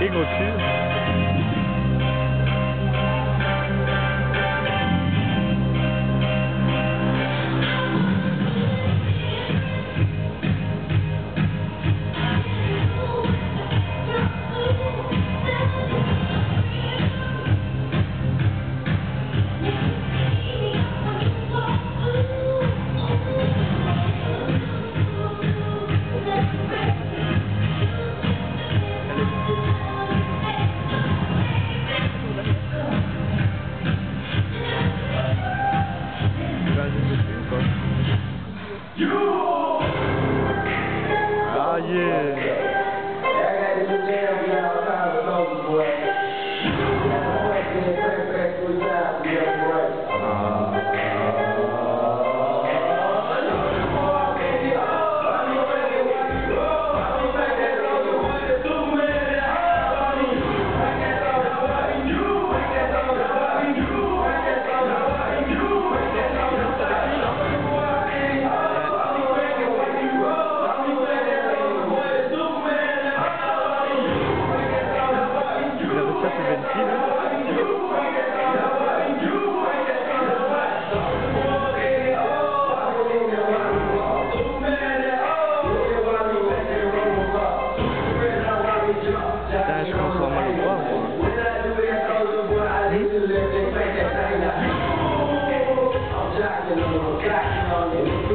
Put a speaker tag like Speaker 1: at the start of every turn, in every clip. Speaker 1: Eagle 2.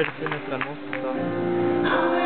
Speaker 1: ich halbes jetzt dran muss.